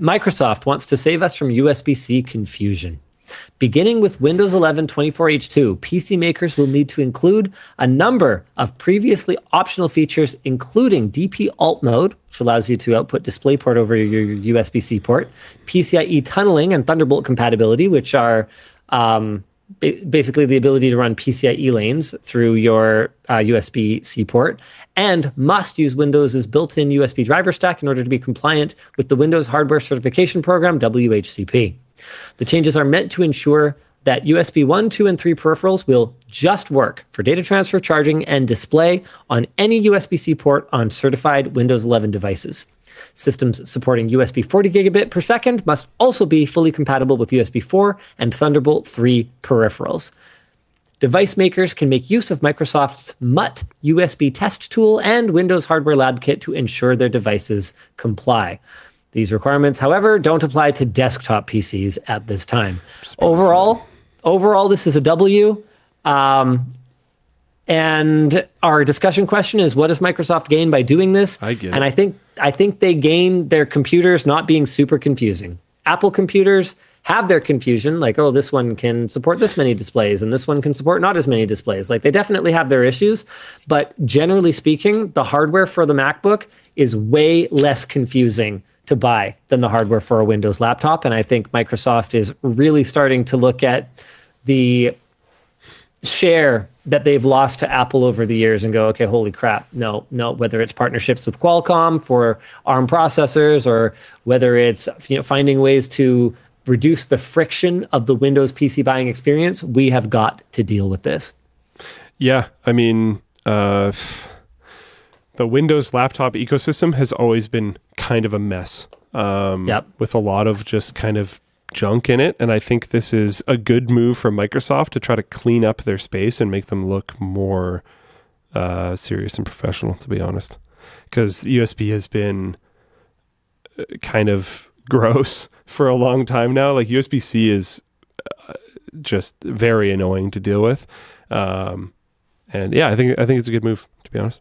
Microsoft wants to save us from USB C confusion. Beginning with Windows 11 24H2, PC makers will need to include a number of previously optional features, including DP Alt mode, which allows you to output DisplayPort over your USB C port, PCIe tunneling, and Thunderbolt compatibility, which are um, basically the ability to run PCIe lanes through your uh, USB C port, and must use Windows' built in USB driver stack in order to be compliant with the Windows Hardware Certification Program, WHCP. The changes are meant to ensure that USB 1, 2, and 3 peripherals will just work for data transfer, charging, and display on any USB C port on certified Windows 11 devices. Systems supporting USB 40 gigabit per second must also be fully compatible with USB 4 and Thunderbolt 3 peripherals. Device makers can make use of Microsoft's MUTT USB test tool and Windows Hardware Lab Kit to ensure their devices comply. These requirements, however, don't apply to desktop PCs at this time. Overall, overall, this is a W. Um, and our discussion question is: What does Microsoft gain by doing this? I get and it. I think I think they gain their computers not being super confusing. Apple computers have their confusion, like oh, this one can support this many displays, and this one can support not as many displays. Like they definitely have their issues, but generally speaking, the hardware for the MacBook is way less confusing to buy than the hardware for a Windows laptop. And I think Microsoft is really starting to look at the share that they've lost to Apple over the years and go, okay, holy crap, no, no, whether it's partnerships with Qualcomm for ARM processors or whether it's you know finding ways to reduce the friction of the Windows PC buying experience, we have got to deal with this. Yeah, I mean, uh, the Windows laptop ecosystem has always been kind of a mess. Um, Yep. With a lot of just kind of junk in it. And I think this is a good move from Microsoft to try to clean up their space and make them look more uh, serious and professional, to be honest. Because USB has been uh, kind of gross for a long time now. Like USB C is uh, just very annoying to deal with. Um, and yeah, I think I think it's a good move, to be honest.